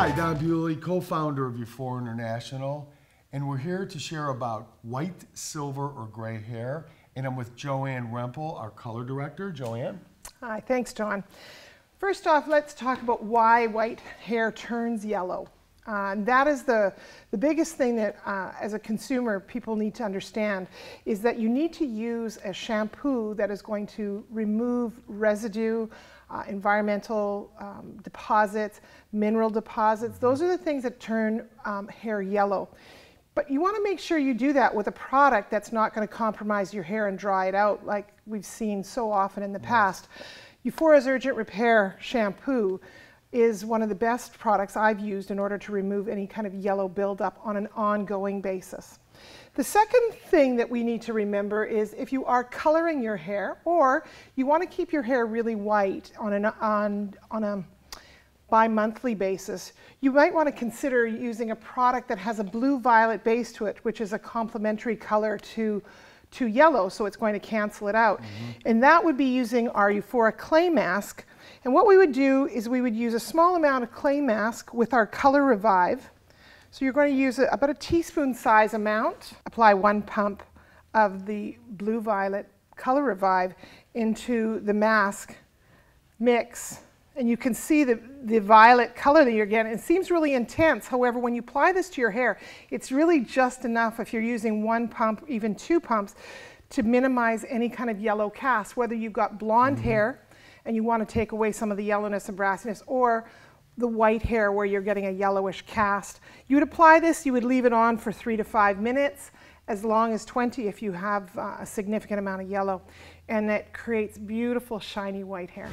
Hi, Don Bewley, co-founder of Euphora International, and we're here to share about white, silver, or gray hair. And I'm with Joanne Rempel, our color director. Joanne? Hi, thanks, John. First off, let's talk about why white hair turns yellow. Uh, that is the, the biggest thing that, uh, as a consumer, people need to understand is that you need to use a shampoo that is going to remove residue, uh, environmental um, deposits, mineral deposits. Those are the things that turn um, hair yellow. But you want to make sure you do that with a product that's not going to compromise your hair and dry it out like we've seen so often in the past. Euphora's Urgent Repair shampoo is one of the best products I've used in order to remove any kind of yellow buildup on an ongoing basis. The second thing that we need to remember is if you are coloring your hair or you want to keep your hair really white on, an, on, on a bi-monthly basis, you might want to consider using a product that has a blue-violet base to it, which is a complementary color to, to yellow, so it's going to cancel it out. Mm -hmm. And that would be using our Euphora Clay Mask. And what we would do is we would use a small amount of clay mask with our Color Revive. So you're going to use about a teaspoon size amount. Apply one pump of the blue-violet Color Revive into the mask. Mix and you can see the, the violet color that you're getting. It seems really intense. However, when you apply this to your hair, it's really just enough if you're using one pump, even two pumps, to minimize any kind of yellow cast, whether you've got blonde mm -hmm. hair and you want to take away some of the yellowness and brassiness, or the white hair where you're getting a yellowish cast. You would apply this, you would leave it on for three to five minutes, as long as 20 if you have uh, a significant amount of yellow. And it creates beautiful, shiny white hair.